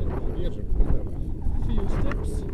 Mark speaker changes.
Speaker 1: also держит. Держит. Few steps.